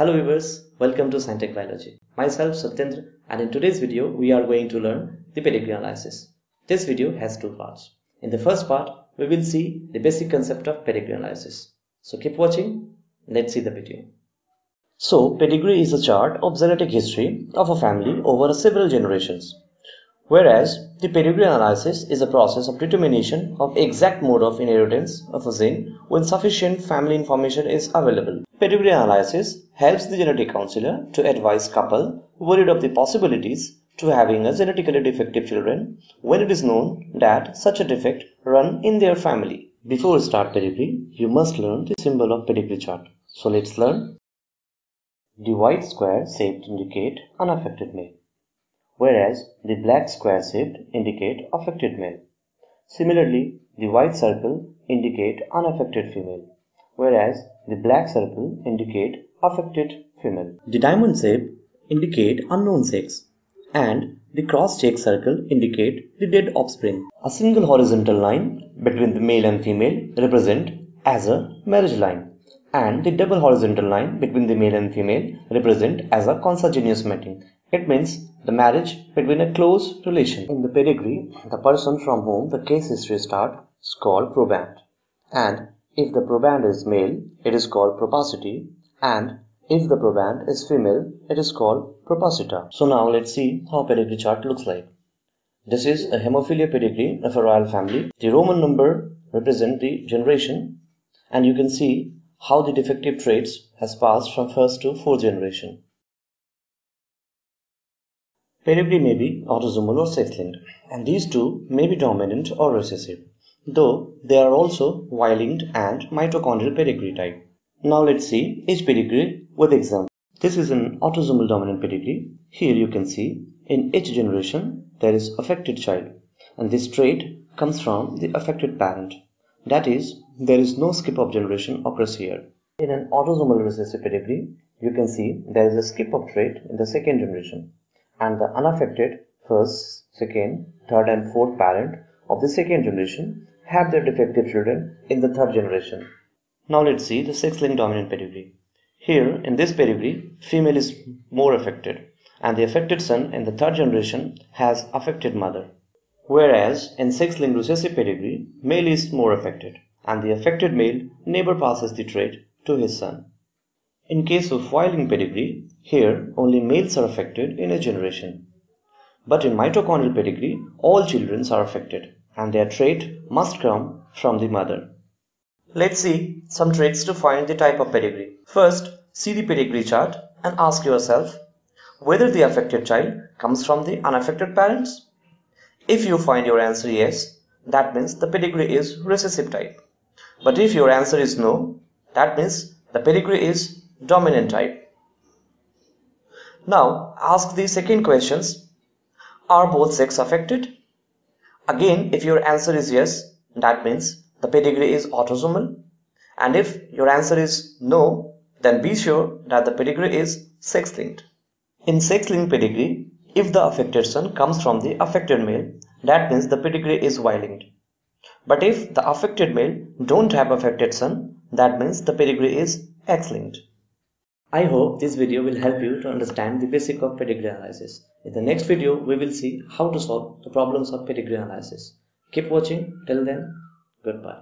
Hello viewers, welcome to Scientech Biology. Myself Satyendra and in today's video we are going to learn the pedigree analysis. This video has two parts. In the first part we will see the basic concept of pedigree analysis. So keep watching, let's see the video. So pedigree is a chart of genetic history of a family over several generations. Whereas the pedigree analysis is a process of determination of exact mode of inheritance of a gene when sufficient family information is available. Pedigree analysis helps the genetic counselor to advise couple worried of the possibilities to having a genetically defective children when it is known that such a defect run in their family. Before start pedigree, you must learn the symbol of pedigree chart. So let's learn. The white square shaped indicate unaffected male, whereas the black square shaped indicate affected male. Similarly, the white circle indicate unaffected female, whereas the black circle indicate affected female. The diamond shape indicate unknown sex and the cross-check circle indicate the dead offspring. A single horizontal line between the male and female represent as a marriage line and the double horizontal line between the male and female represent as a consanguineous mating. It means the marriage between a close relation. In the pedigree, the person from whom the case history start is called proband and if the proband is male, it is called propositus and if the proband is female, it is called proposita. So now let's see how pedigree chart looks like. This is a hemophilia pedigree of a royal family. The Roman number represent the generation and you can see how the defective traits has passed from first to fourth generation. Pedigree may be autosomal or sex-linked and these two may be dominant or recessive though they are also Y-linked and mitochondrial pedigree type. Now let's see each pedigree with example. This is an autosomal dominant pedigree. Here you can see in each generation there is affected child and this trait comes from the affected parent. That is, there is no skip of generation occurs here. In an autosomal recessive pedigree, you can see there is a skip of trait in the second generation and the unaffected first, second, third and fourth parent of the second generation have their defective children in the third generation. Now let's see the sex-linked dominant pedigree. Here in this pedigree, female is more affected and the affected son in the third generation has affected mother. Whereas in sex-linked recessive pedigree, male is more affected and the affected male never passes the trait to his son. In case of Y-linked pedigree, here only males are affected in a generation. But in mitochondrial pedigree, all children are affected and their trait must come from the mother. Let's see some traits to find the type of pedigree. First, see the pedigree chart and ask yourself whether the affected child comes from the unaffected parents. If you find your answer yes, that means the pedigree is recessive type. But if your answer is no, that means the pedigree is dominant type. Now ask the second questions. Are both sex affected? Again, if your answer is yes, that means the pedigree is autosomal. And if your answer is no, then be sure that the pedigree is sex-linked. In sex-linked pedigree, if the affected son comes from the affected male, that means the pedigree is Y-linked. But if the affected male don't have affected son, that means the pedigree is X-linked. I hope this video will help you to understand the basic of pedigree analysis. In the next video, we will see how to solve the problems of pedigree analysis. Keep watching. Till then, goodbye.